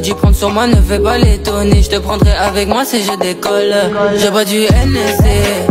Tu prendre sur moi, ne fais pas l'étonner. Je te prendrai avec moi si je décolle. J'ai pas du NSC.